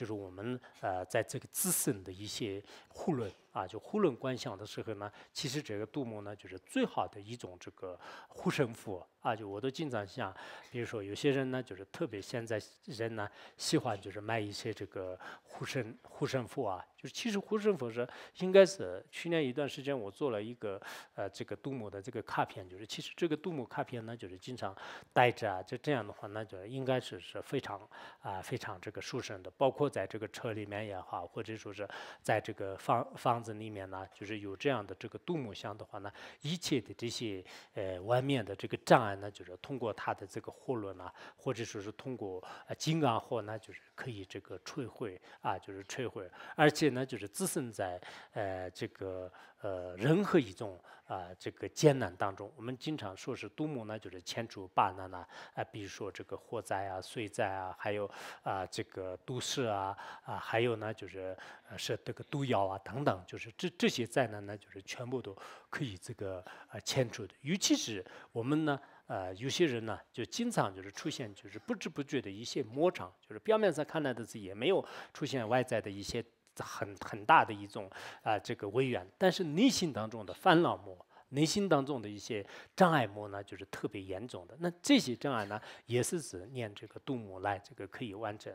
就是我们呃在这个自身的一些互论啊，就护论观想的时候呢，其实这个杜牧呢就是最好的一种这个护身符啊。就我都经常想，比如说有些人呢，就是特别现在人呢喜欢就是买一些这个护身护身符啊。就是其实护身符是应该是去年一段时间我做了一个呃这个杜牧的这个卡片，就是其实这个杜牧卡片呢就是经常带着啊，就这样的话那就应该是是非常啊非常这个舒适的，包括在这个车里面也好，或者说是在这个房房房子里面呢，就是有这样的这个杜牧像的话呢，一切的这些呃外面的这个障碍呢，就是通过它的这个火轮啊，或者说是通过呃金刚火呢，就是可以这个摧毁啊，就是摧毁，而且。呢，就是自身在呃这个呃任何一种啊这个艰难当中，我们经常说是杜牧呢，就是千除八难呐啊，比如说这个火灾啊、水灾啊，还有啊这个都市啊啊，还有呢就是是这个毒药啊等等，就是这这些灾难呢，就是全部都可以这个呃迁除的。尤其是我们呢呃有些人呢，就经常就是出现就是不知不觉的一些魔障，就是表面上看来的是也没有出现外在的一些。很很大的一种啊，这个威远，但是内心当中的烦恼魔，内心当中的一些障碍魔呢，就是特别严重的。那这些障碍呢，也是指念这个度母来这个可以完成。